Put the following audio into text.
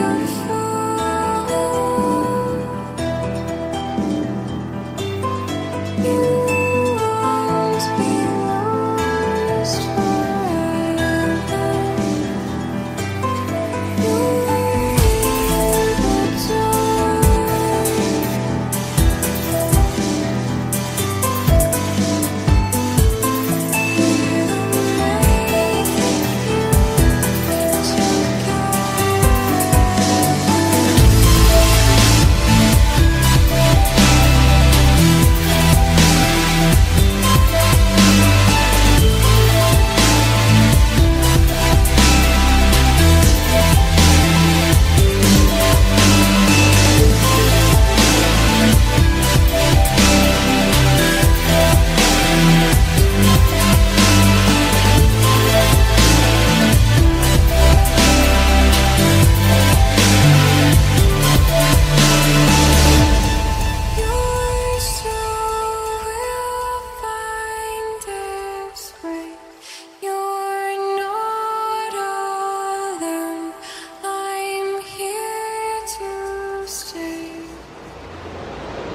beautiful.